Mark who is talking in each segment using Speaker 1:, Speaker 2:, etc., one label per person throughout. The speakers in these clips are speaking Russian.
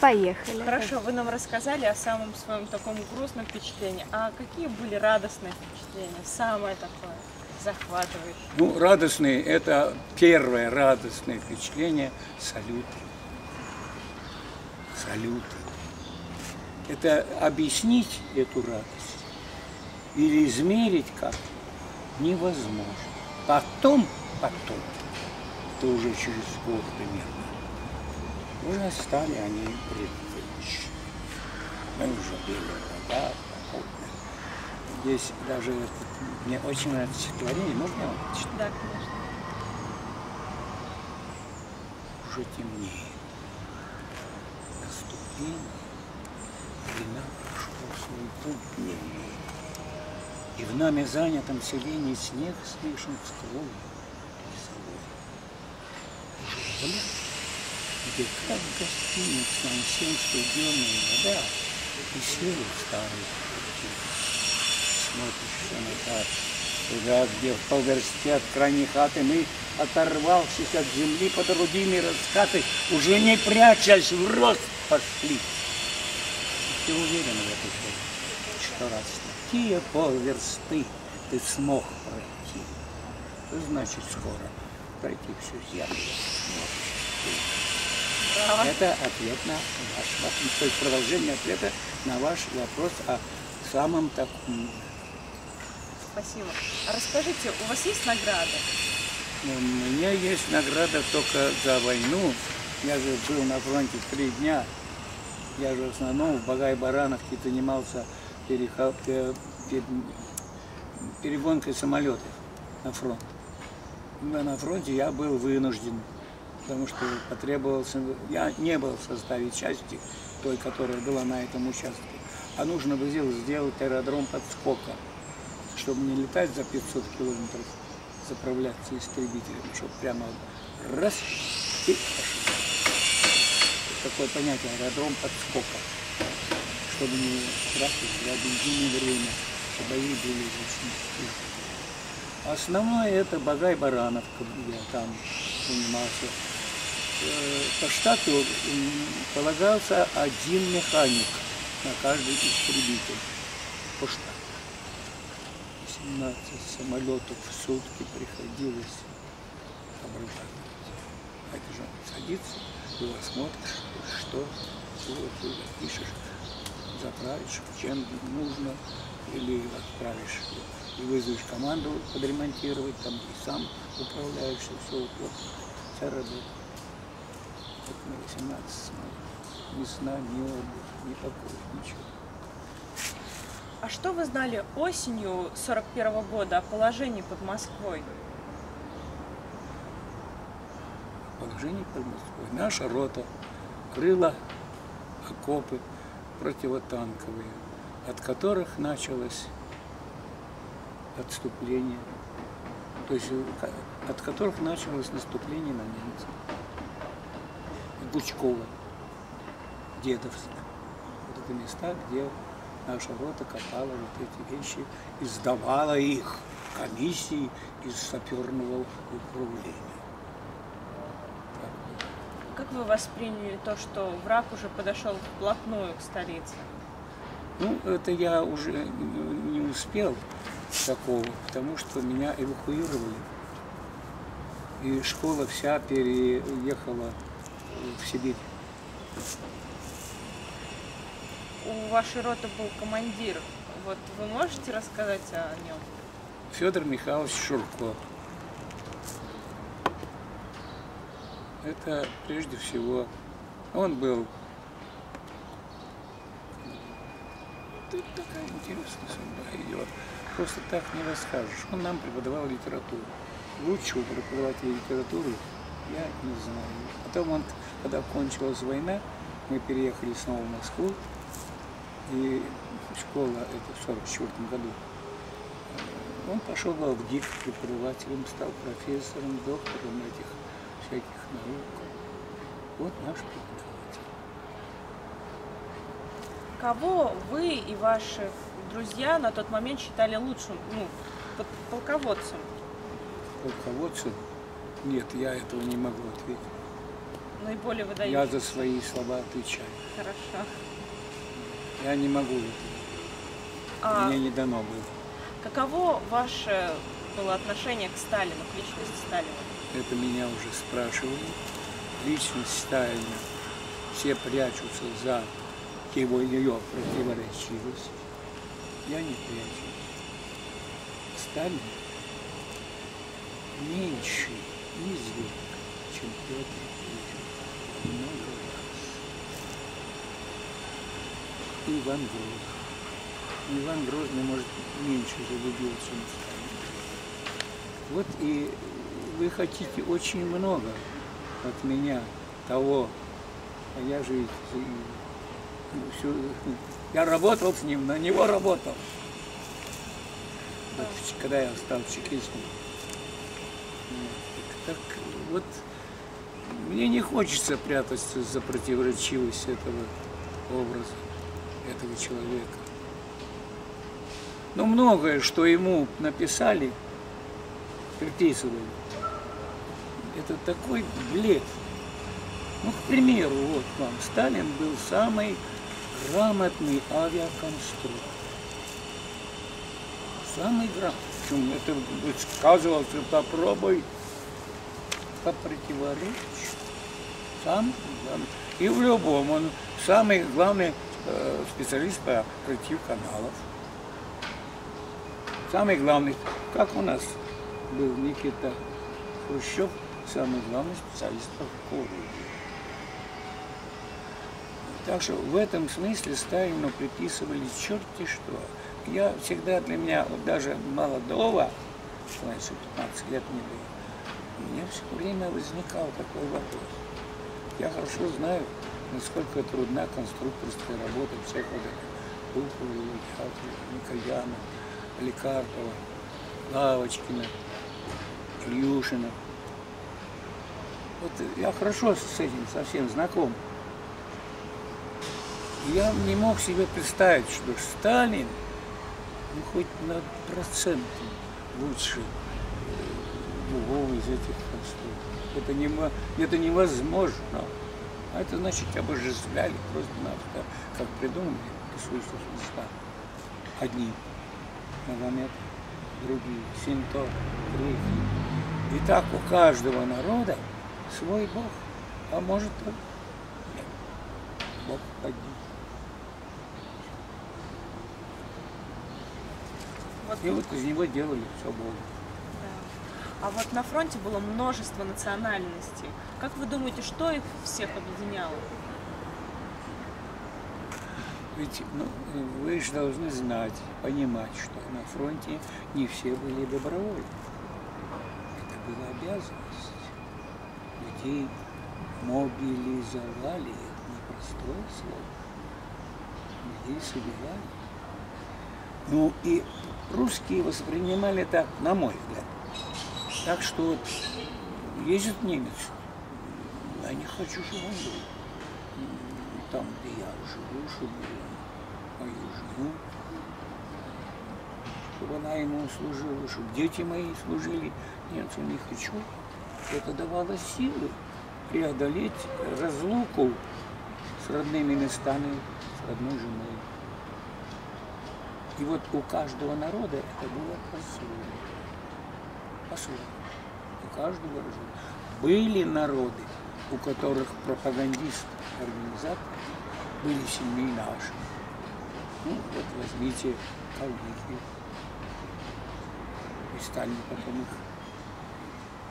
Speaker 1: Поехали.
Speaker 2: Хорошо, вы нам рассказали о самом своем таком грустном впечатлении. А какие были радостные впечатления? Самое такое захватывающее.
Speaker 3: Ну, радостные, это первое радостное впечатление – салюты. Салюты. Это объяснить эту радость или измерить как невозможно. Потом, потом, это уже через год примерно, уже стали они привычны. Мы уже били врага, походно. Здесь даже мне очень нравится стихотворение, можно я вам?
Speaker 2: Да, конечно.
Speaker 3: уже темнеет. Наступление, длина прошла свой путь дневный. И в нами занятом селении снег слышен скрой и солой. Где как гостиниц нам всем студеная вода, и сели старые пути. Смотришь на так, туда, где в полверсте от крайней хаты мы, оторвавшись от земли под рудими раскаты, уже не прячась в рост пошли. И Ты уверен в этой жизни, что раз такие полверсты ты смог пройти, значит скоро пройти всю землю сможешь ты.
Speaker 2: Браво.
Speaker 3: Это ответ на ваш вопрос, то есть продолжение ответа на ваш вопрос о самом таком
Speaker 2: Спасибо. А расскажите, у вас есть награды?
Speaker 3: У меня есть награда только за войну. Я же был на фронте три дня. Я же в основном в Багай-Барановке занимался переха- пе- пе- перегонкой самолетов на фронт. На фронте я был вынужден, потому что потребовался... Я не был в составе части, той, которая была на этом участке. А нужно было сделать, аэродром подскока, чтобы не летать за 500 километров, заправляться истребителем, чтобы прямо раз и. Такое понятие аэродром подскока, чтобы не тратить для бензина время, чтобы бои были очень. Основное это Багай-Барановка, я там занимался. Э, По штату полагался один механик на каждый истребитель. По штату. 17 самолетов в сутки приходилось обрабатывать. А это же садится, его смотришь, что, чего ты запишешь, заправишь, чем нужно, или отправишь и вызовешь команду подремонтировать, там и сам управляешься, все, вот, вся работа. Вот на 18 самолетов. Ни сна, ни отдыха, ни покоя, ничего.
Speaker 2: А что вы знали осенью 41 года о положении под Москвой?
Speaker 3: положении под Москвой. Наша рота крыла окопы противотанковые, от которых началось отступление, то есть э, от которых началось наступление на немцев. Бучково, Дедовск. Вот это места, где наша рота копала вот эти вещи и сдавала их комиссии из саперного управления.
Speaker 2: Как вы восприняли то, что враг уже подошел вплотную к столице?
Speaker 3: Ну, это я уже не успел такого, потому что меня эвакуировали. И школа вся переехала в Сибирь.
Speaker 2: У вашей роты был командир. Вот вы можете рассказать о нем?
Speaker 3: Федор Михайлович Шурко. Это прежде всего, он был Тут такая интересная судьба идет. Просто так не расскажешь. Он нам преподавал литературу. Лучшего преподавателя литературы я не знаю. Потом он, когда кончилась война, мы переехали снова в Москву. И школа, это в 44 году, он пошел в ГИК преподавателем, стал профессором, доктором этих всяких наук. Вот наш преподаватель.
Speaker 2: Кого вы и ваши друзья на тот момент считали лучшим, ну, полководцем?
Speaker 3: Полководцем? Нет, я этого не могу ответить.
Speaker 2: Наиболее
Speaker 3: Я
Speaker 2: выдающийся?
Speaker 3: за свои слова отвечаю.
Speaker 2: Хорошо.
Speaker 3: Я не могу,
Speaker 2: А
Speaker 3: мне не дано было.
Speaker 2: каково ваше было отношение к Сталину, к личности Сталина?
Speaker 3: Это меня уже спрашивали. Личность Сталина. Все прячутся за его, ее противоречивость. Я не прячусь. Сталин меньше изверг, чем Петр. Много Иван Грозный. Иван Грозный, может, меньше Сталин. Вот и вы хотите очень много от меня того, а я же всё, я работал с ним, на него работал. Вот, когда я стал чекистом. Так, так вот, мне не хочется прятаться за противоречивость этого образа, этого человека. Но многое, что ему написали, приписывали, это такой бред. Ну, к примеру, вот вам, Сталин был самый грамотный авиаконструктор. Самый грамотный. Причем это сказывал, что попробуй попротиворечить. Сам. И в любом он самый главный э, специалист по открытию каналов. Самый главный, как у нас был Никита Хрущев, самый главный специалист по куру. Так что в этом смысле Сталину приписывали черти что. Я всегда для меня, вот даже молодого, значит, 15 лет не было, у меня все время возникал такой вопрос. Я хорошо знаю, насколько трудна конструкторская работа всех вот этих Духова, Никояна, Лекарпова, Лавочкина, Ильюшина. Вот я хорошо с этим совсем знаком. Я не мог себе представить, что Сталин, ну хоть на процент лучше любого из этих конструкторов. Это, немо- это невозможно. А это значит обожествляли просто-напросто, как придумали Иисуса Христа. Одни Магомед, другие, Синто, третьи. И так у каждого народа свой Бог. А может нет. Бог один.
Speaker 2: Вот,
Speaker 3: И вот из него делали все Бога.
Speaker 2: А вот на фронте было множество национальностей. Как вы думаете, что их всех объединяло?
Speaker 3: Ведь ну, вы же должны знать, понимать, что на фронте не все были добровольны. Это была обязанность. Людей мобилизовали, это непростое слово. Людей собирали. Ну и русские воспринимали так, на мой взгляд. Так что вот ездит немец, я не хочу, чтобы он был там, где я живу, чтобы мою жену, чтобы она ему служила, чтобы дети мои служили. Нет, я не хочу. Это давало силы преодолеть разлуку с родными местами, с родной женой. И вот у каждого народа это было по-своему. По-своему. У каждого народа. Были народы, у которых пропагандист, организатор были сильнее наши. Ну, вот возьмите калмыки. И Сталин потом их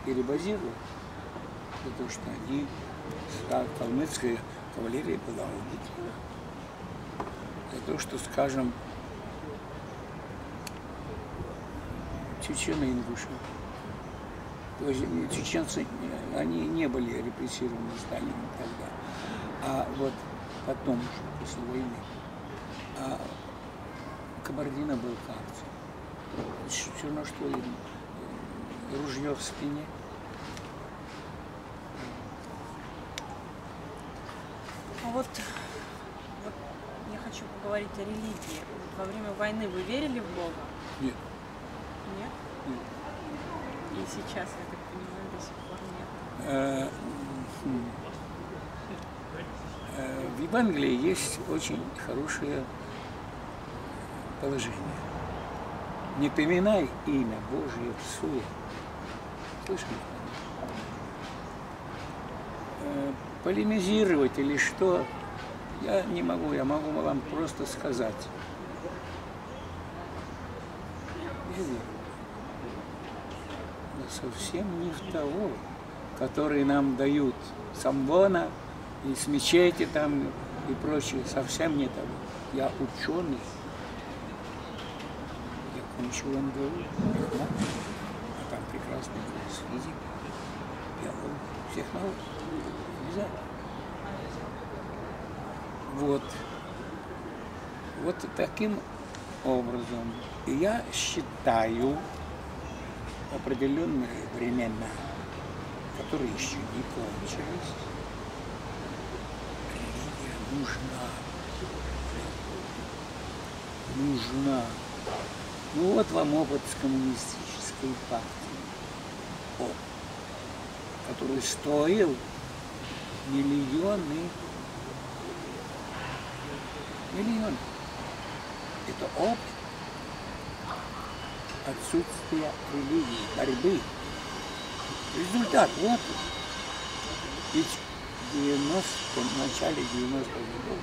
Speaker 3: перебазировал, потому что они, да, калмыцкая кавалерия была убита. За то, что, скажем, чечены и ингуши. То есть чеченцы, они не были репрессированы Сталином тогда. А вот потом, уже после войны, а Кабардино был карцер. Все равно, что и э, ружье в спине.
Speaker 2: А вот, вот я хочу поговорить о религии. Во время войны вы верили в Бога?
Speaker 3: Нет?
Speaker 2: Сейчас, я так понимаю, до сих пор нет.
Speaker 3: Э, в Евангелии есть очень хорошее положение. Не поминай имя Божье в суе. Слышали? Э, полемизировать или что, я не могу, я могу вам просто сказать. Я верю. Совсем не того, который нам дают самбона и с мечети там и прочее, совсем не того. Я ученый, я кончил МГУ, а там прекрасный курс физики, биологии, всех наук. Обязательно. Вот. Вот таким образом. Я считаю определенные времена, которые еще не кончились, религия нужна. Нужна. Ну вот вам опыт с коммунистической партией. Опыт, который стоил миллионы. Миллионы. Это опыт отсутствия религии, борьбы. Результат вот. Ведь в 90 в начале 90-х годов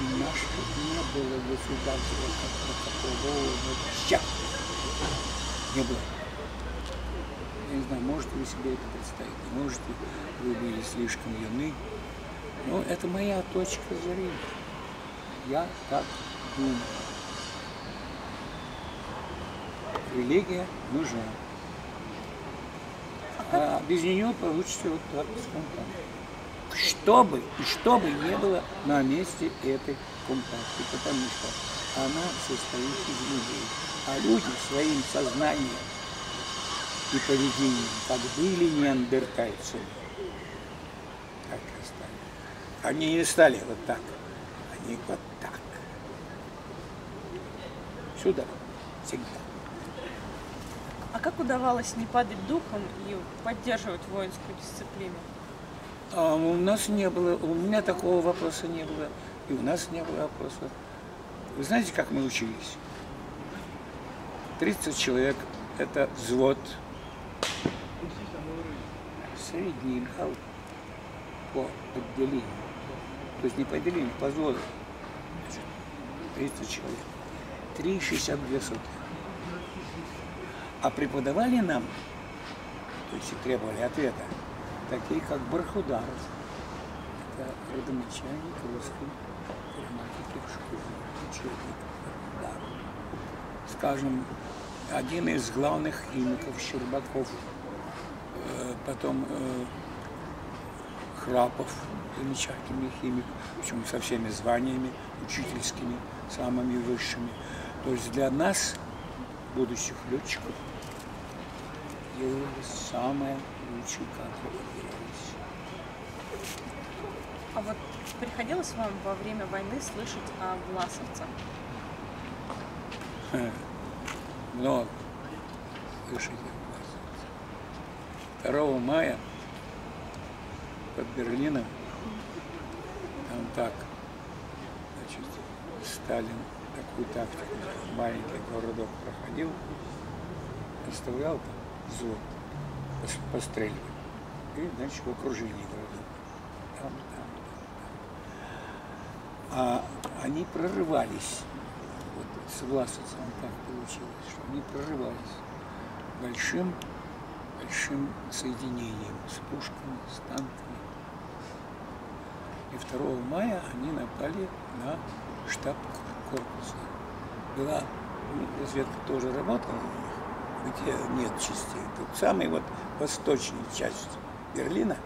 Speaker 3: наше не было государства как такового вообще. Не было. Я не знаю, можете вы себе это представить, не можете, вы были слишком юны. Но это моя точка зрения. Я так думаю. Религия нужна. А без нее получится вот так с компартией. Что бы и что бы не было на месте этой компартии, потому что она состоит из людей. А люди своим сознанием и поведением, как были неандертальцами, так и стали. Они не стали вот так, они вот так. Сюда, всегда.
Speaker 2: А как удавалось не падать духом и поддерживать воинскую дисциплину?
Speaker 3: А у нас не было, у меня такого вопроса не было, и у нас не было вопроса. Вы знаете, как мы учились? 30 человек – это взвод, средний бал по отделению. То есть не по отделению, по взводу. 30 человек. 3,62 сотых. А преподавали нам, то есть и требовали ответа, такие как Бархударов. Это родоначальник русской грамматики в школе, учебник Бархударов. Скажем, один из главных химиков Щербаков, э, потом э, Храпов, замечательный химик, причем со всеми званиями учительскими, самыми высшими. То есть для нас, будущих летчиков, самая лучшая кадровая явилась.
Speaker 2: А вот приходилось вам во время войны слышать о власовцах?
Speaker 3: Много. Слышите, 2 мая под Берлином, там так, значит, Сталин такую тактику маленький городок проходил, оставлял там взвод пос- постреливать. И, значит, в окружении городок. Там, там. А они прорывались. Вот с Власовцем так получилось, что они прорывались большим, большим соединением с пушками, с танками. И 2 мая они напали на штаб корпуса. Была ну, разведка тоже работала, где нет частей. Тут самая вот восточная часть Берлина,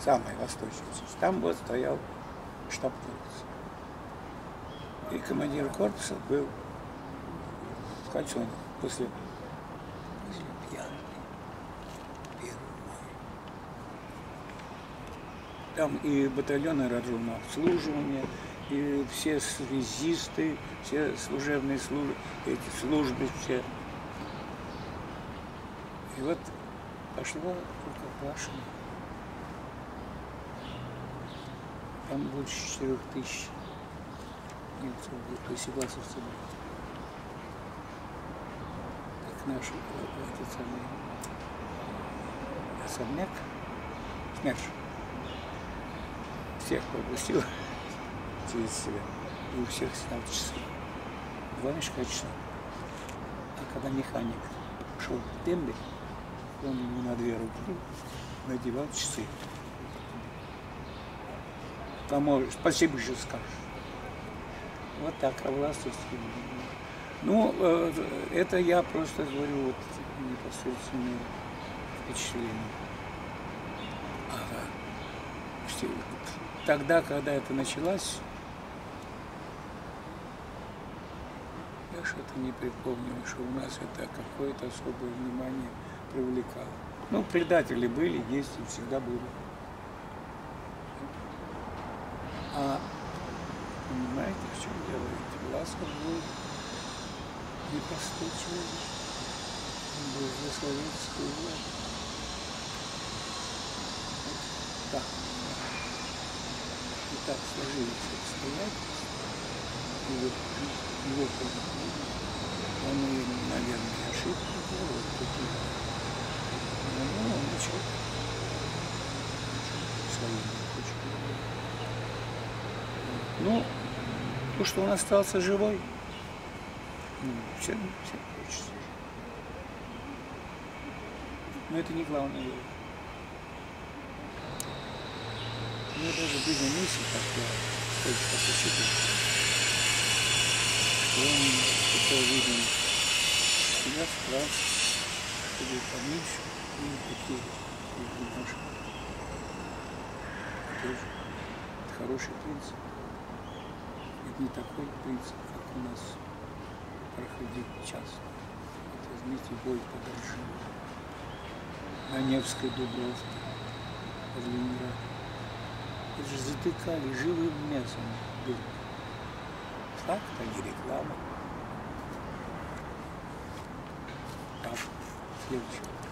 Speaker 3: самая восточная часть, там вот стоял штаб корпуса. И командир корпуса был в Кольцоне после, после пьянки. 1 мая. Там и батальон аэродрома обслуживания, и все связисты, все служебные службы, эти службы все. Вот пошла рукопашная. там больше четырех тысяч немцев было, то есть власовцев было. Наш э, этот самый особняк, СМЕРШ, всех пропустил через себя. И у всех снял часы. Два мешка часов. А когда механик шел в тембе, он на две руки надевал часы. Поможешь, спасибо еще скажешь. Вот так, властвовать. Ну, э, это я просто говорю вот непосредственные впечатления. Ага. Тогда, когда это началось, я что-то не припомню, что у нас это какое-то особое внимание привлекало. Ну, предатели были, есть и всегда будут. А понимаете, в чем дело? Ведь Власов был непростой человек. Он был за советскую власть. Вот. И так сложились обстоятельства. И вот его поведение, он наверное, ошибки делал какие-то. Ну, путем. Ну, то, что он остался живой, ну, всем, хочется. Но это не главное. Мне даже были мысли, как я учитывал, что он такой виден, я старался, чтобы поменьше. Это хороший принцип. Это не такой принцип, как у нас проходил часто. Вот возьмите бой подальше. На Невской Дубровке, под Ленинградом. Это же затыкали живым мясом дырку. Факт, а не реклама. Так, следующий.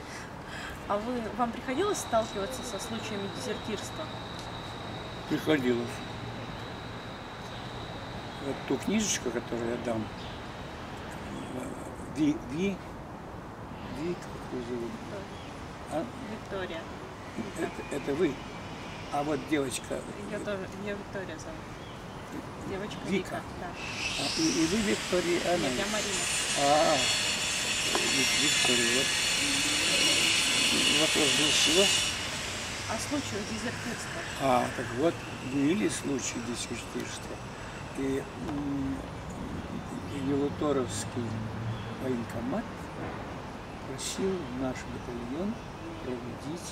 Speaker 2: А вы, вам приходилось сталкиваться со случаями дезертирства?
Speaker 3: Приходилось. Вот ту книжечку, которую я дам, э, Ви, Ви, Ви, как ее зовут? А?
Speaker 2: Виктория.
Speaker 3: Это, это вы. А вот девочка,
Speaker 2: Ее тоже, ее Виктория зовут. Девочка
Speaker 3: Вика.
Speaker 2: Вика. Да.
Speaker 3: а, и, и вы Виктория, она.
Speaker 2: Нет, я Марина.
Speaker 3: А, Вик- Виктория, вот. Вопрос был с чего?
Speaker 2: А случаев дезертирства?
Speaker 3: А, так вот, были случаи десятичества. И Елуторовский военкомат просил наш батальон проводить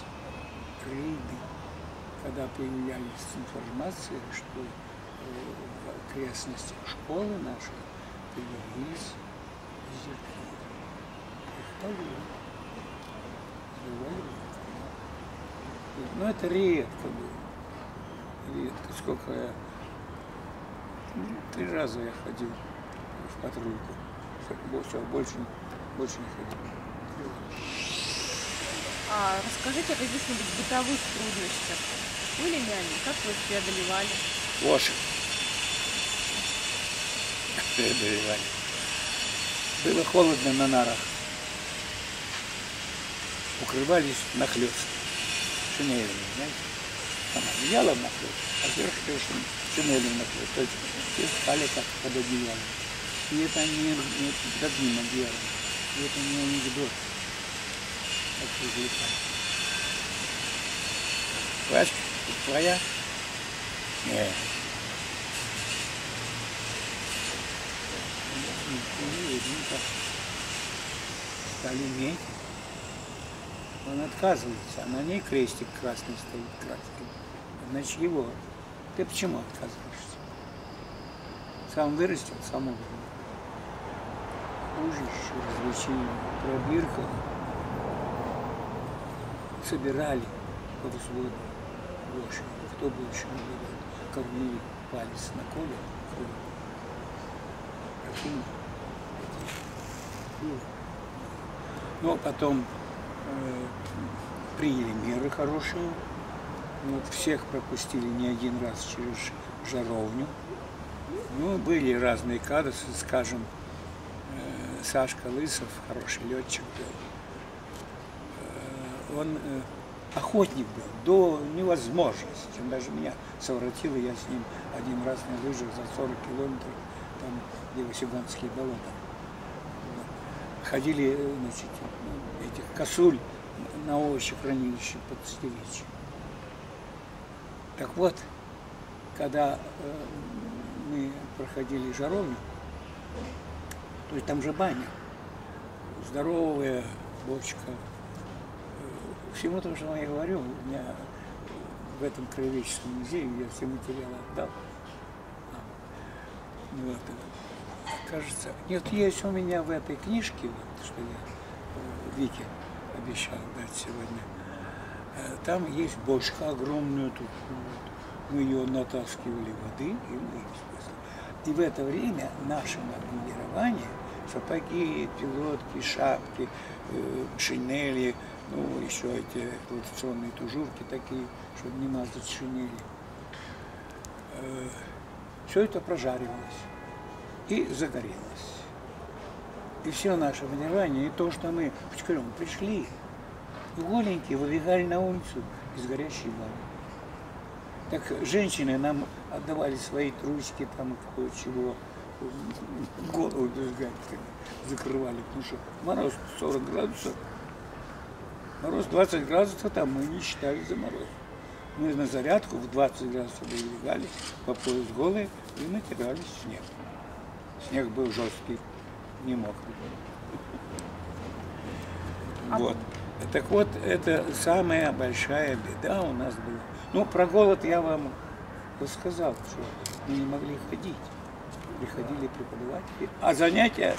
Speaker 3: рейды, когда появлялись информации, что э, в окрестностях школы нашей появились дезертиры. Их ловили, в военкомат. Но это редко было. Редко. Сколько я... ну, Три раза я ходил в патрульку. Всё, Больше, больше, не ходил.
Speaker 2: А расскажите о каких-нибудь бытовых трудностях. Были ли они? Как вы их преодолевали?
Speaker 3: Лошадь. Преодолевали. Было холодно на нарах. Укрывались нахлёст. Шинелями, знаете? Там одеялом нахлёст, а сверху еще шинелем нахлёст. То есть все спали как под одеялом. И это не, не под одним одеялом. И это не анекдот. Так развлекали. Плачка твоя? Нет. Видненько. Стали метить. Он отказывается, а на ней крестик красный стоит, красный. Значит, его. Ты почему отказываешься? Сам вырастет, сам убил. Хуже еще развлечение. Пробирка. Собирали по взводу лошадь. Кто больше наберет. Кормили палец на коле. Ну, а потом приняли меры хорошие. Вот всех пропустили не один раз через жаровню. Ну, были разные кадасы, скажем, э, Сашка Лысов, хороший летчик был. Э, Он э, охотник был до невозможности. Чем даже меня совратило, я с ним один раз на лыжах за 40 километров, там, где Васюганские болота. Вот. Ходили, э, значит, ну, этих косуль на овощехранилище подстеречь. Так вот, когда э, мы проходили жаровню, то есть там же баня, здоровая бочка. Э, Всему тому, что я говорю, у меня в этом краеведческом музее я все материалы отдал. А, Вот. Кажется, нет, есть у меня в этой книжке, вот, что я э, Вике обещал дать сегодня, э, там есть бочка огромная тут. вот. Мы ее натаскивали воды, и мы. И в это время наше набмундирование, сапоги, пилотки, шапки, э, шинели, ну, еще эти эксплуатационные тужурки такие, чтобы не мазать шинели. все это прожаривалось и загорелось. И все наше внимание, и то, что мы вчетвером пришли, голенькие выбегали на улицу из горящей бани. Так женщины нам отдавали свои трусики, там кое-чего, голову бежать, закрывали, потому что мороз 40 градусов, мороз 20 градусов, там мы не считали за мороз. Мы на зарядку в 20 градусов выбегали, по пояс голые, и натирались в снег. Был жесткий, не мокрый. Вот. Так вот, это самая большая беда у нас была. Ну, про голод я вам рассказал, что мы не могли ходить. Приходили преподаватели. А занятия...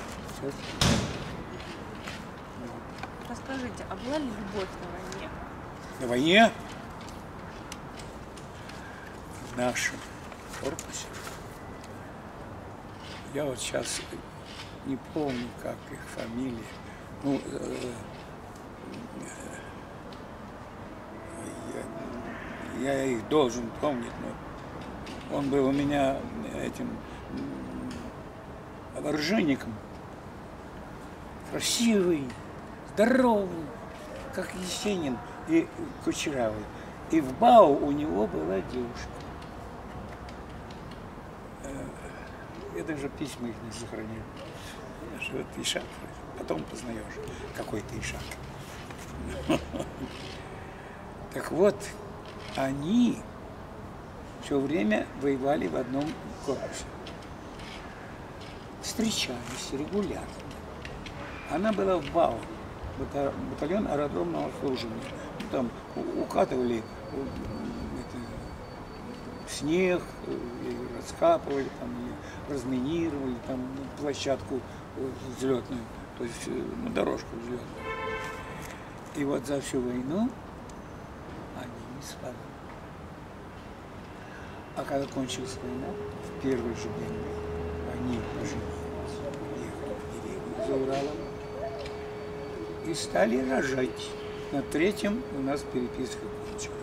Speaker 2: Расскажите, а была ли любовь на войне?
Speaker 3: На войне в нашем корпусе. Я вот сейчас не помню, как их фамилии. Ну, э, э, я, я их должен помнить, но он был у меня этим оружейником. Красивый, здоровый, как Есенин и Кучерявый. И в БАУ у него была девушка. Я даже письма их не сохранил. Вот Ишак, потом познаешь, какой ты Ишак. Так вот, они все время воевали в одном корпусе. Встречались регулярно. Она была в БАУ, бата- батальон аэродромного служения. Ну, Там укатывали снег, э, раскапывали, там, разминировали там, ну, площадку э, взлетную, то есть э, ну, дорожку взлетную. И вот за всю войну они не спали. А когда кончилась война, в первый же день они поженились, уехали в деревню за Уралом и стали рожать. На третьем у нас переписка кончилась.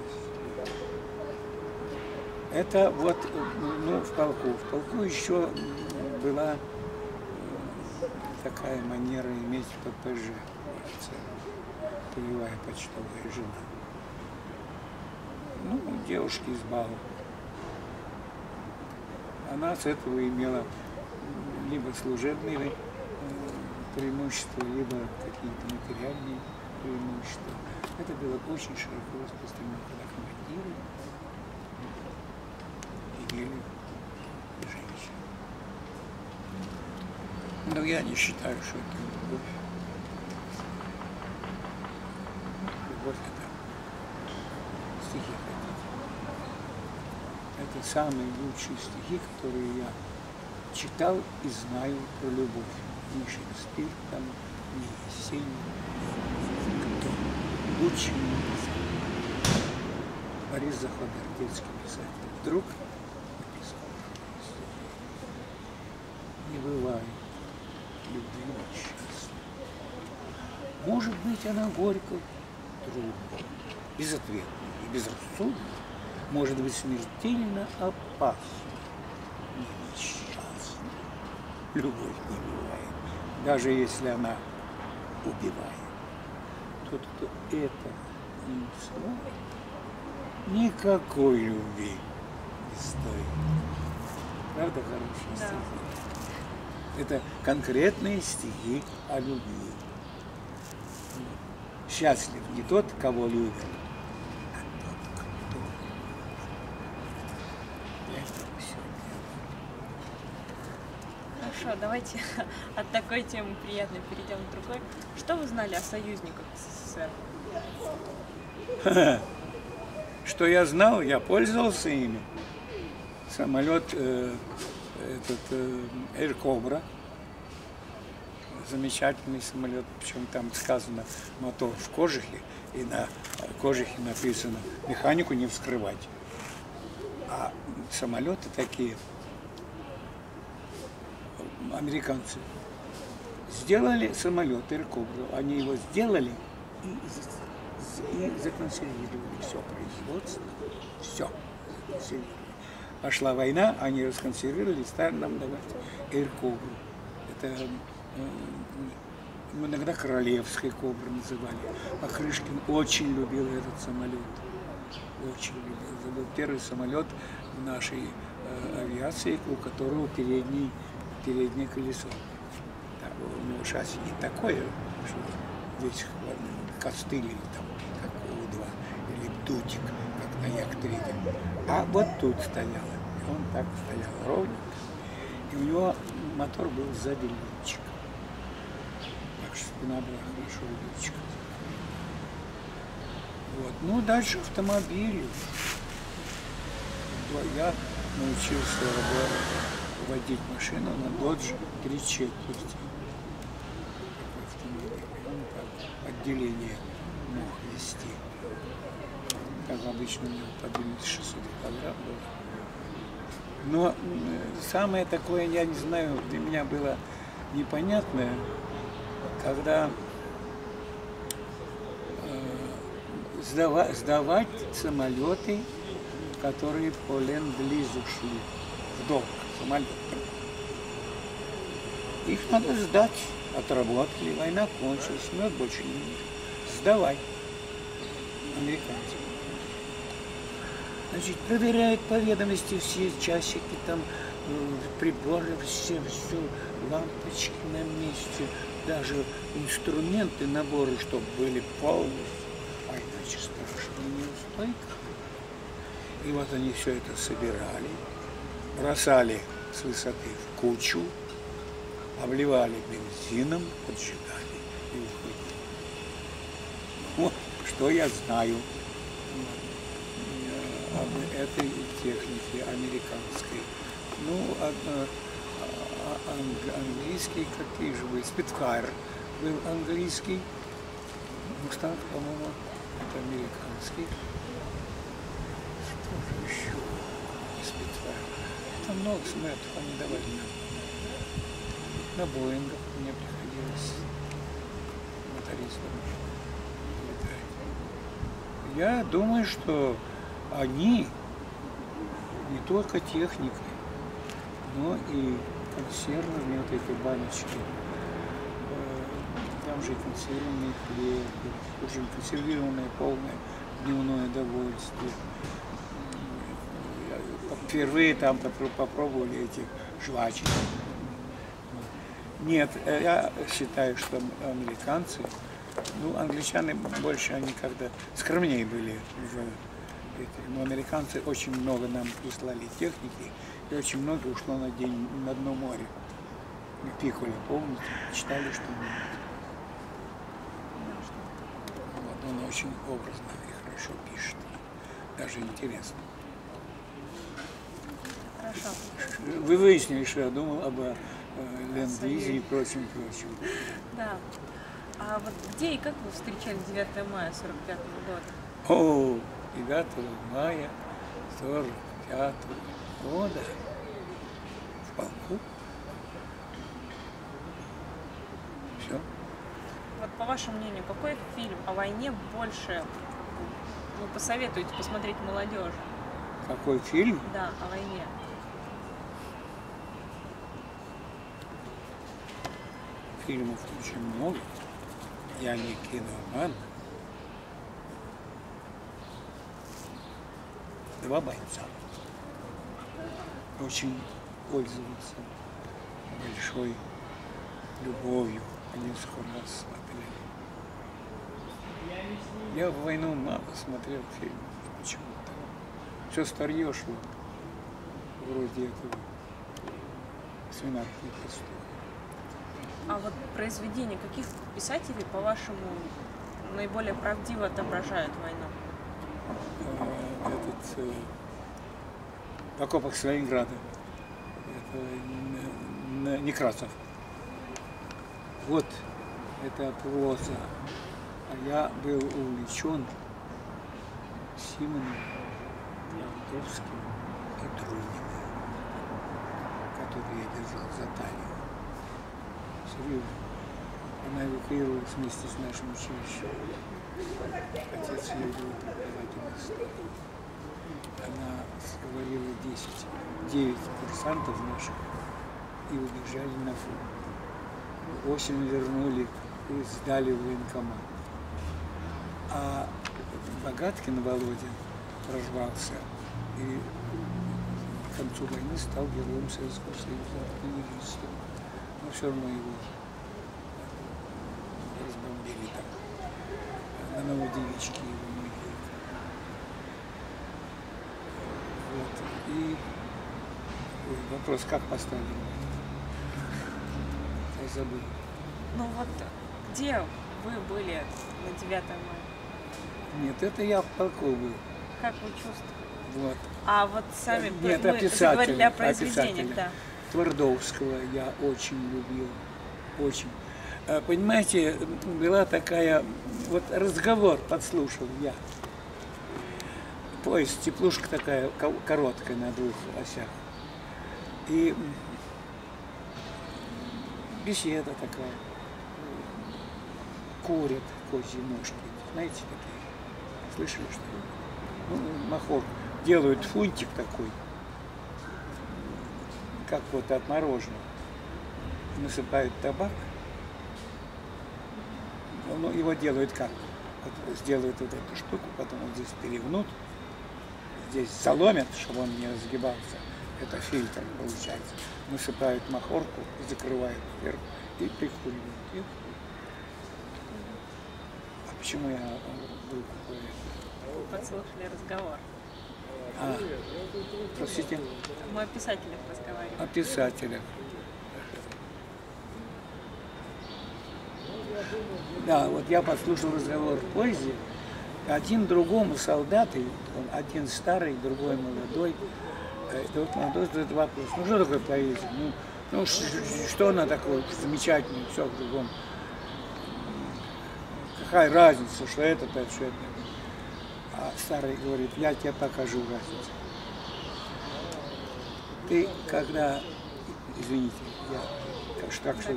Speaker 3: Это вот ну, в полку. В полку еще была э, такая манера иметь ППЖ, полевая почтовая жена. Ну, девушки из балу. Она с этого имела либо служебные э, преимущества, либо какие-то материальные преимущества. Это было очень широко распространено, когда командиры Но я не считаю, что это любовь. Любовь это стихи хотите. Это самые лучшие стихи, которые я читал и знаю про любовь. Ни Шекспир там, ни Есенин, ни. Лучше. Борис Заходер, детский писатель. Вдруг написал. Не бывает любви несчастной. Может быть, она горько, трудно, безответна и безрассудна, может быть смертельно опасна. Но несчастна. Любовь не бывает, даже если она убивает. Тот, кто это не усвоит, никакой любви не стоит. Правда хорошая
Speaker 2: Да.
Speaker 3: стихи? Это конкретные стихи о любви. Счастлив не тот, кого любят, а тот, кто. Это все.
Speaker 2: Хорошо, давайте от такой темы приятной перейдем к другой. Что вы знали о союзниках СССР?
Speaker 3: Что я знал, я пользовался ими. Самолет э, этот э, Air Cobra. Замечательный самолет, причем там сказано мотор в кожухе, и на кожухе написано механику не вскрывать. А самолеты такие, американцы, сделали самолет Cobra. Они его сделали и, законсервировали все производство, все законсервировали. Пошла война, они расконсервировали, стали нам давать Cobra. Это иногда королевской кобры называли. Покрышкин очень любил этот самолет. Очень любил. Это был первый самолет в нашей э, авиации, у которого передний, переднее колесо. Так, у него шасси не такое, что здесь костыль или там, как у У-2, или дутик, как на Як-3. А вот тут стояло. И он так стоял ровненько. И у него мотор был сзади летчика. Спина была хорошо у летчика. Вот. Ну, дальше автомобили. Я научился водить машину на Dodge 3 четверти. Так отделение мог вести. Как обычно у него подвинуть 600 килограмм было. Но самое такое, я не знаю, для меня было непонятное, когда э, сдава- сдавать самолеты, которые по ленд-лизу шли в долг самолеты. Их надо сдать. Отработали, война кончилась, мы больше не нужны. Сдавай. Американцы. Значит, проверяют по ведомости все часики, там э, приборы, все, все, лампочки на месте, даже инструменты, наборы, чтобы были полностью, а иначе страшная неустойка. И вот они все это собирали, бросали с высоты в кучу, обливали бензином, поджигали и уходили. Вот что я знаю об этой технике американской. Ну, а- а- а- анг- английский, какие же вы, Спитфайр был английский, Мустанг, по-моему, это американский. Что же еще? Спитфайр. Там много самолетов они давали нам. На Боингах мне приходилось мотористом летать. Я думаю, что они не только техникой, но и консервными вот эти баночки. Э, Там же и консервированный хлеб, уже консервированное полное дневное довольствие. М, я Впервые там попро- попробовали эти жвачки. Нет, э, я считаю, что ам- американцы, ну, англичане больше, они когда скромнее были в этой, но американцы очень много нам прислали техники, и очень много ушло на день на дно моря. Пикуля, помните, читали что-нибудь? Вот, он очень образно и хорошо пишет, даже интересно.
Speaker 2: Хорошо.
Speaker 3: Вы выяснили, что я думал об э, ленд-лизе и прочем, прочем.
Speaker 2: Да. А вот где и как вы встречали 9 мая 45 года?
Speaker 3: О, 9 мая 45 года в полку. Все.
Speaker 2: Вот по вашему мнению, какой фильм о войне больше ну, посоветуете посмотреть молодежи?
Speaker 3: Какой фильм?
Speaker 2: Да, о войне.
Speaker 3: Фильмов очень много. Я не киноман. Два бойца. Очень пользуются большой любовью. Они скоро раз смотрели. Я в войну мало смотрел фильмов почему-то. Все старье шло. Вроде этого свинарский пастух.
Speaker 2: А вот произведения каких писателей, по-вашему, наиболее правдиво отображают войну?
Speaker 3: Э, Этот э, в окопах Сталинграда. Это Некрасов. Вот это проза. А я был увлечен Симоном, Яндовским и Друниным, который я держал за талию. Серьезно. Она эвакуировалась вместе с нашим училищем. Отец ее был преподавателем Она сговорила 10, 9 курсантов наших и убежали на фронт. Восемь вернули и сдали в военкомат. А Богаткин Володя прорвался и к концу войны стал героем Советского Союза, книгистом. Но все равно его там. На Новодевичке его могилка. Вот. И ой, вопрос, как поставили? Я забыл.
Speaker 2: Ну вот где вы были на 9 мая?
Speaker 3: Нет, это я в полку был.
Speaker 2: Как вы чувствовали?
Speaker 3: Вот.
Speaker 2: А вот сами
Speaker 3: Нет,
Speaker 2: вы
Speaker 3: о писателе,
Speaker 2: заговорили о произведениях, да.
Speaker 3: Твардовского я очень любил. Очень. А, Понимаете, была такая, вот разговор подслушал я. Поезд, теплушка такая ко- короткая на двух осях. И беседа такая. Курят козьи ножки. Знаете такие? Слышали что ли? Ну, махор. Делают фунтик такой, как вот от мороженого. Насыпают табак. Ну, его делают как? Вот сделают вот эту штуку, потом вот здесь перегнут, здесь заломят, чтобы он не разгибался. Это фильтр получается. Насыпают махорку, закрывают вверх и прикуривают. И- А почему я э, был какой
Speaker 2: Подслушали разговор.
Speaker 3: А, простите,
Speaker 2: Мы о писателях разговариваем.
Speaker 3: о писателях. Да, вот я послушал разговор в поезде. Один другому солдаты, один старый, другой молодой. Э, Тот молодой задает вопрос, ну что такое поэзия? Ну, ну что она такое замечательное, все в другом. Какая разница, что это, то что это. А старый говорит, я тебе покажу разницу. Ты когда, извините, я как, что- как что?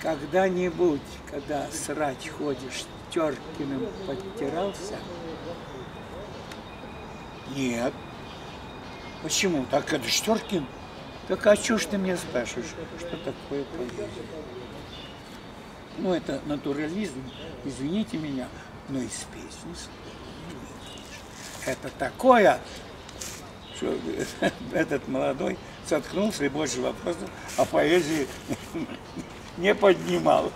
Speaker 3: Когда-нибудь, когда срать ходишь, Теркиным подтирался? Нет. Почему? Так это ж Теркин. Так а что ж ты меня спрашиваешь, что такое поэзия? Ну, это натурализм, извините меня, но из песни. Это такое, что этот молодой соткнулся и больше вопросов о поэзии не поднимал.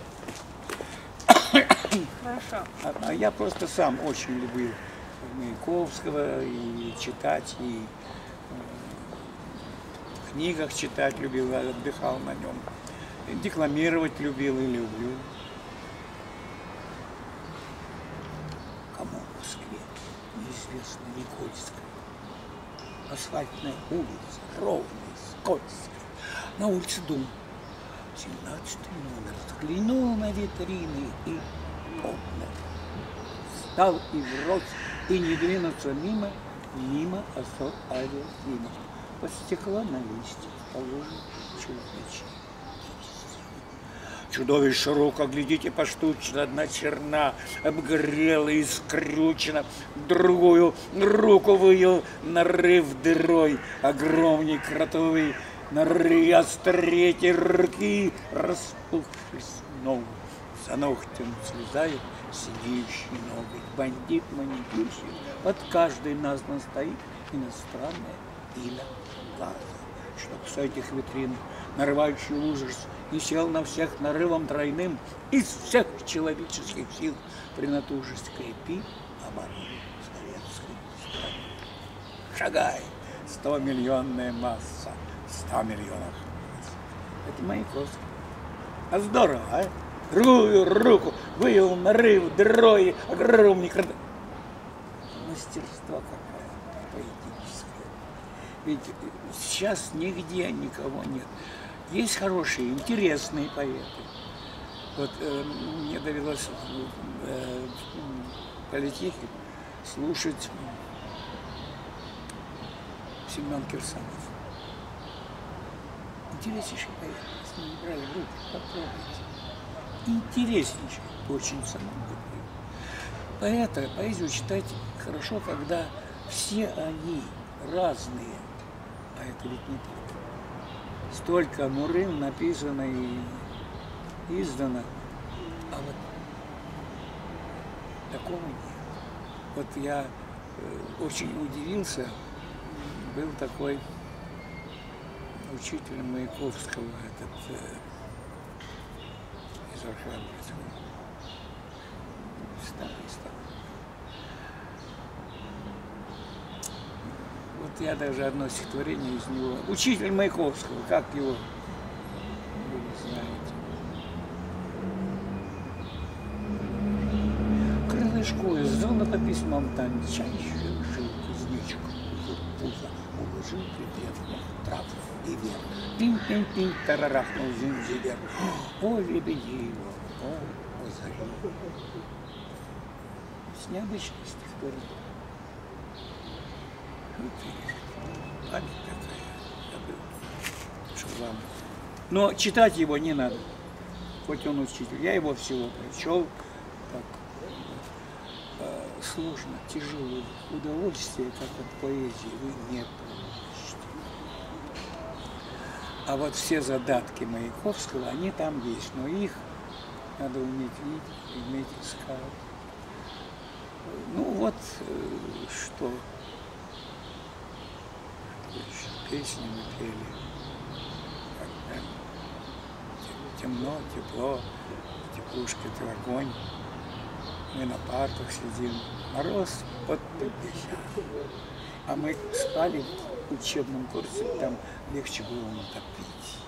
Speaker 2: Хорошо.
Speaker 3: А, а я просто сам очень любил Маяковского и читать, и э, в книгах читать любил, отдыхал на нем. И декламировать любил и люблю. Кому в Москве неизвестно Никольская. Асфальтная улица, ровная, скользкая. На улице Дом. 17 номер. Взглянул на витрины и помнил. Стал и врозь, и не двинуться мимо, мимо осо авиафима. Под стекло на листья положен черничный Чудовище рука, глядите поштучно, одна черна, обгорела и скрючена, другую руку вывел, нарыв дырой, огромный кротовый, третьей руки, распухшись ногу, за ногтем слезает синеющий ноготь. Бандит маникюрщик, под каждой нас настоит иностранное имя газа. Чтоб с этих витрин нарывающий ужас и сел на всех нарывом тройным из всех человеческих сил принатужись крепи оборону советской страны. Шагай, сто миллионная масса, сто миллионов масс. Это Маяковский. А здорово, а? Другую руку вывел нарыв, дрой, огромный крат... Мастерство какое поэтическое. Ведь сейчас нигде никого нет. Есть хорошие, интересные поэты. Вот э, мне довелось э, в политехе слушать Семен Кирсанов. Интереснейший поэт. С ним брали в руки, попробуйте. Интереснейший, очень самобытный. Поэта, поэзию читать хорошо, когда все они разные, а это ведь не так столько мурын написано и издано, а вот такого нет. Вот я э, очень удивился, был такой учитель Маяковского, этот э, из Архангельского, старый, старый. Вот я даже одно стихотворение из него. Учитель Маяковского, как его? Вы не знаете. Крылышко сделано по письмам тончайших Пинь-пинь-пинь, тарарахнул зинзивер. О, его, о, озари. С необычной стихотворением. Память такая. Что вам. Но читать его не надо. Хоть он учитель. Я его всего прочел. Так, э, сложно, тяжело. Удовольствие, как от поэзии, вы не получите. А вот все задатки Маяковского, они там есть. Но их надо уметь видеть, уметь искать. Ну вот, э, что песни мы пели. Темно, тепло, теплушка это огонь. Мы на партах сидим, мороз под 50. А мы спали в учебном курсе, там легче было натопить.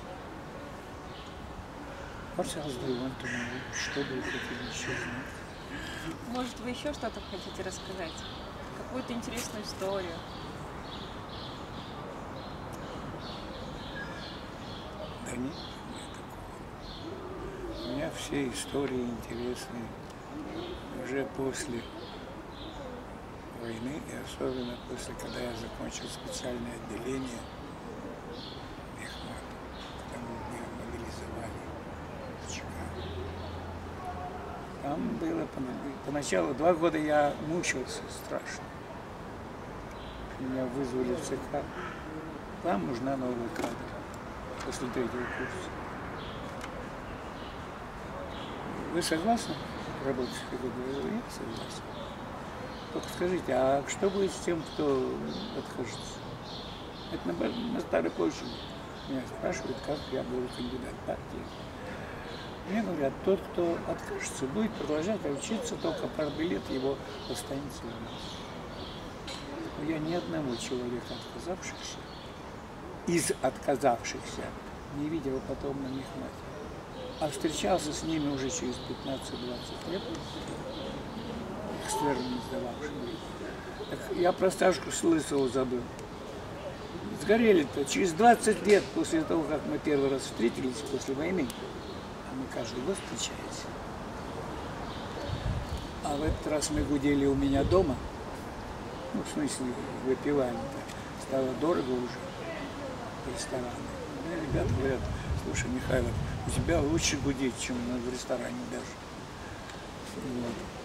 Speaker 3: Пожалуйста, Иван Туманов, что бы вы хотели еще знать?
Speaker 2: Может, вы еще что-то хотите рассказать? Какую-то интересную историю?
Speaker 3: Да нет, нет такого. У меня все истории интересные. Уже после войны, и особенно после, когда я закончил специальное отделение Мехмат, когда мы меня мобилизовали в Чикаго. Там было пона- поначалу два года я мучился страшно. Меня вызвали в ЦК. Вам нужна новая кадр после третьего курса. Вы согласны? Я говорю, я согласен. Только скажите, а что будет с тем, кто откажется? Это на, на Старой площади. Меня спрашивают, как я буду кандидат партии. Мне говорят, тот, кто откажется, будет продолжать учиться, только партбилет его останется у нас. Но я ни одного человека, отказавшихся, из отказавшихся, не видел потом на Мехмате. А встречался с ними уже через 15-20 лет, экстерн. Так я про Сташку Слысову забыл. Сгорели-то через 20 лет после того, как мы первый раз встретились после войны. А мы каждый год встречаемся. А в этот раз мы гудели у меня дома. Ну, в смысле, выпивали-то. Стало дорого уже рестораны. Мне ребята говорят, слушай, Михайлов, у тебя лучше гудеть, чем в ресторане даже. Вот.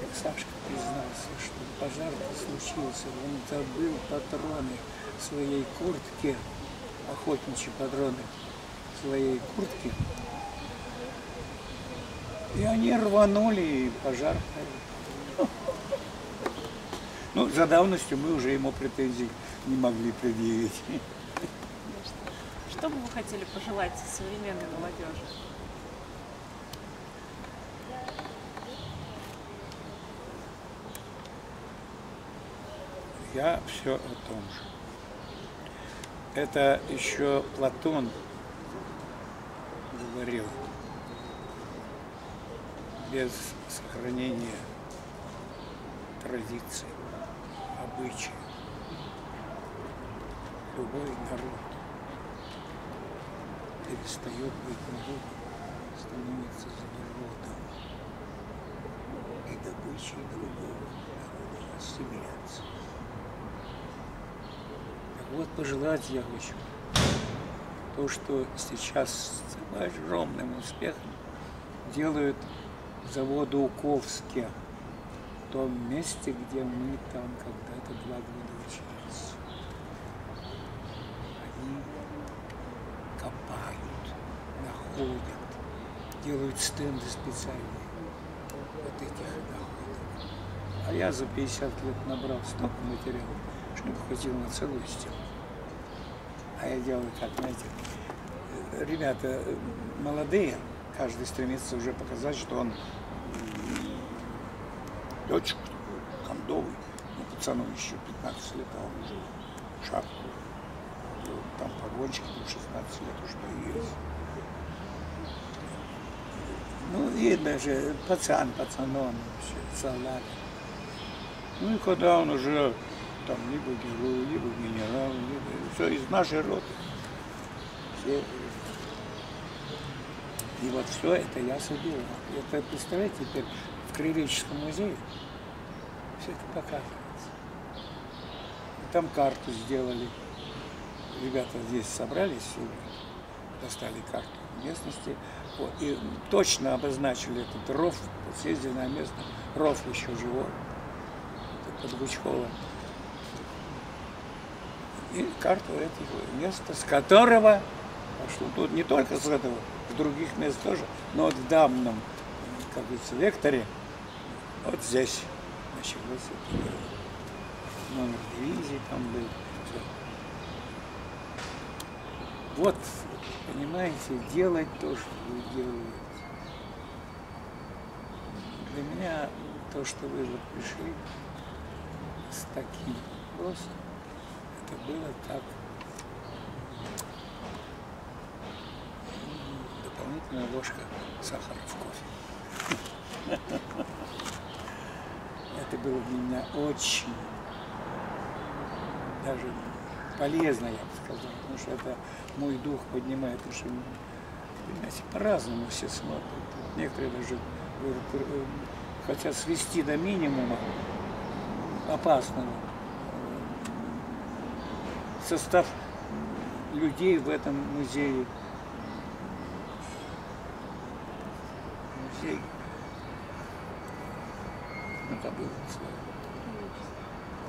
Speaker 3: Как Сашка признался, что пожар случился, он забыл патроны своей куртки, охотничьи патроны своей куртки, и они рванули, и пожар. Ну, за давностью мы уже ему претензий не могли предъявить.
Speaker 2: Что бы вы хотели пожелать современной молодежи?
Speaker 3: Я все о том же. Это еще Платон говорил без сохранения традиций, обычаев. Любой народ перестает быть народом, становится заворотом и добычей другого народа, ассимиляции. Вот, пожелать я хочу то, что сейчас с огромным успехом делают заводу Уковске, в том месте, где мы там когда-то два года учились. Они копают, находят, делают стенды специальные от этих находок. А я за 50 лет набрал столько материалов, что хватило на целую стену. А я делаю как, знаете, ребята молодые, каждый стремится уже показать, что он летчик, кондовый, ну, пацану еще 15 лет, а он уже шапку, там погонщик, 16 лет уже появился. Ну, видно же, пацан, пацаном, солдат. Ну и когда он уже там либо герой, либо генерал, либо все из нашей роты. Все и вот все это я собирал. Это, представляете, теперь в Краеведческом музее все это показывается. И там карту сделали. Ребята здесь собрались, достали карту местности. Вот, и точно обозначили этот ров, съездили на место, ров еще живой, под Гучково. И карту этого места, с которого пошло. Тут не только с этого, в других мест тоже, но вот в данном, как говорится, векторе, вот здесь началось это. Номер дивизии там был. Все. Вот, понимаете, делать то, что вы делаете. Для меня то, что вы вот пришли с таким вопросом, это было так дополнительная ложка сахара в кофе. Это было для меня очень даже полезно, я бы сказал, потому что это мой дух поднимает, потому что, понимаете, по-разному все смотрят. Некоторые даже хотят свести до минимума опасного состав людей в этом музее музей. Ну, забыл слово.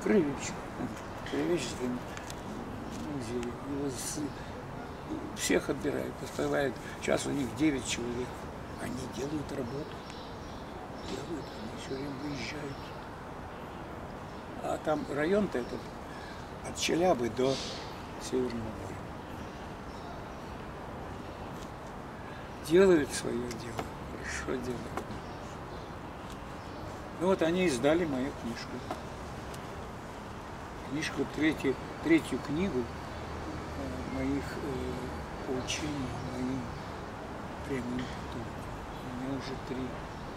Speaker 3: Краеведческий. Краеведческий музей. Его с... всех отбирают, поставляют. Сейчас у них 9 человек. Они делают работу. Делают, они все время выезжают. А там район-то этот от Челябы до Северного моря. Делают свое дело хорошо делают. Ну вот они издали мою книжку. Книжку, третью, третью книгу э, моих э, поучений, моим прямым потомкам. У меня уже три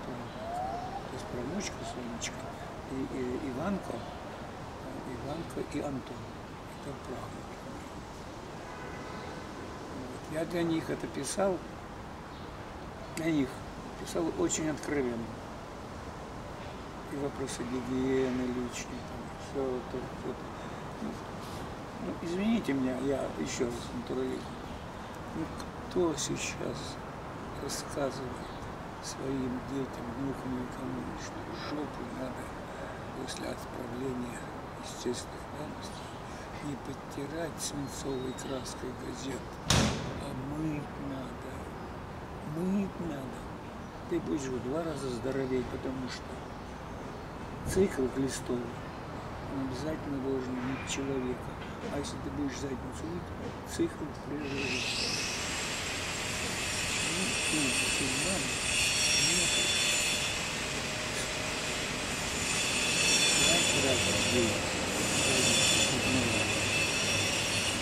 Speaker 3: правнука. То есть правнучка Сонечка и, и Иванка, Иванка и Антон. Это правнуки. Вот. Я для них это писал, для них писал очень откровенно. И вопросы гигиены личной, там, все это, это. Ну, ну, извините меня, я еще раз натурализм. Ну, кто сейчас рассказывает своим детям, внукам и кому, что жопу надо после отправления естественных данностей не подтирать свинцовой краской газет, а мыть надо. Мыть надо. Ты будешь в два раза здоровее, потому что цикл глистовый он обязательно должен мыть человека. А если ты будешь задницу мыть, цикл прерывается.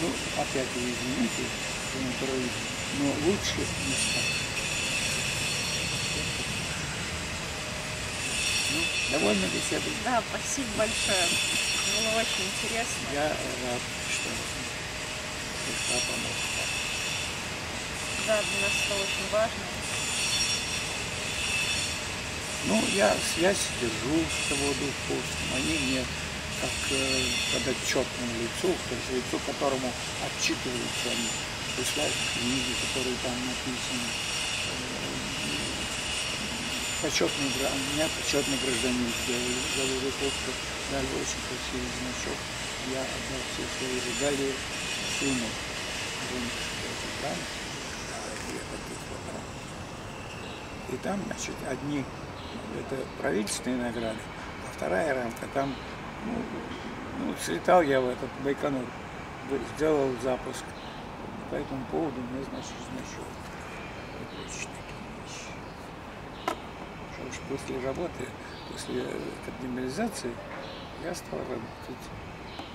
Speaker 3: Ну, опять вы извините, но лучше не стало. Ну, довольно беседой.
Speaker 2: Да, спасибо большое. Было очень интересно.
Speaker 3: Я рад, что слегка помог.
Speaker 2: Да, для нас это очень важно.
Speaker 3: Ну, я связь держу с водоустройством. Они мне как э, подотчетному лицу, то есть лицу, которому отчитываются они, присылают книги, которые там написаны. Э, Почетный, меня почетный гражданин сделали, за водоустройство дали очень красивый значок. Я отдал все свои регалии сыну. И там, значит, одни это правительственные награды, а вторая рамка там, ну, слетал я в этот Байконур, сделал запуск. По этому поводу мне, значит, значок. И прочие такие. Потому что после работы, после демобилизации, я стал работать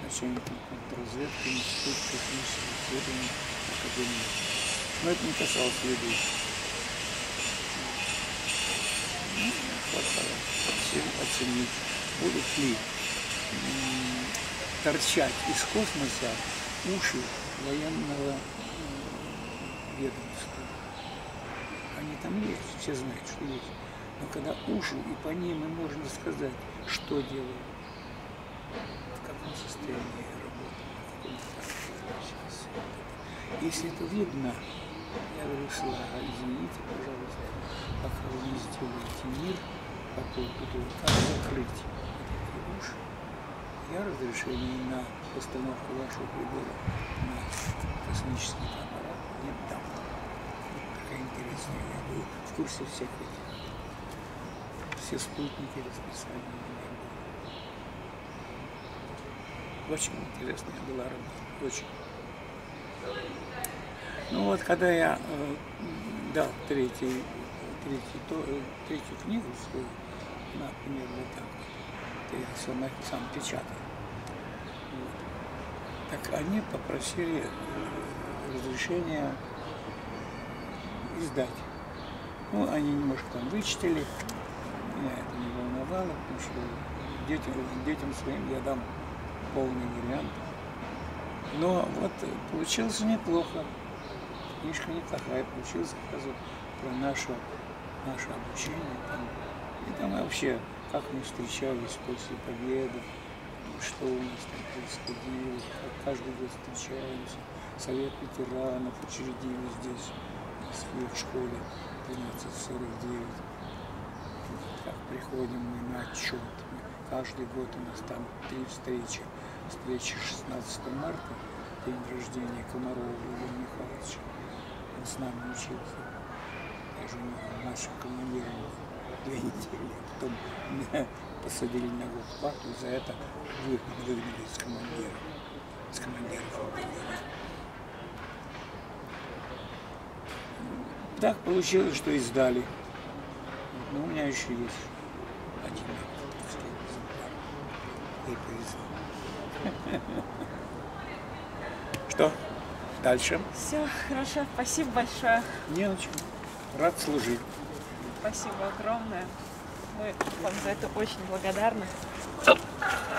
Speaker 3: начальником контрразведки Института технических исследований Академии. Но это не касалось еды. Ну, оценить, будут ли торчать из космоса уши военного м, ведомства. Они там есть, все знают, что есть. Но когда уши, и по ним и можно сказать, что делают, в каком состоянии работают. Если это видно, я говорю, Слава, извините, пожалуйста, пока вы не сделаете мир по поводу, как закрыть я разрешение на постановку вашего прибора на космический аппарат не дам. Такая интересная, я был в курсе всех этих. Все спутники расписания у меня были. Очень интересная была работа, очень. Ну вот, когда я э, дал третий, третий, то, э, третью книгу свою, на примерно так, я сам, сам печатал. Вот. Так они попросили э, разрешения издать. Ну, они немножко там вычитали, меня это не волновало, потому что детям, детям своим я дам полный вариант. Но вот получилось неплохо. Книжка неплохая получилась, вот про наше, наше обучение. Там. И там вообще, как мы встречались после победы, что у нас там происходило, как каждый год встречаемся. Совет ветеранов учредили здесь, в Москве, в школе 1349. Как приходим мы на отчет. Каждый год у нас там три встречи. Встреча 16 марта, день рождения Комарова Илья Михайловича. Он с нами учился. Даже на- нашим командиром две недели. Потом меня посадили на парту, за это вы- выгнали с командира. С командиров отделения. Так получилось, что издали. Но у меня еще есть один. Ей повезло. Что? Дальше?
Speaker 2: Все, хорошо. Спасибо большое.
Speaker 3: Не на чем. Рад служить.
Speaker 2: Спасибо огромное. Мы вам за это очень благодарны.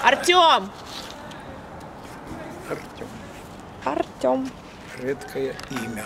Speaker 2: Артем!
Speaker 3: Артем.
Speaker 2: Артем.
Speaker 3: Редкое имя.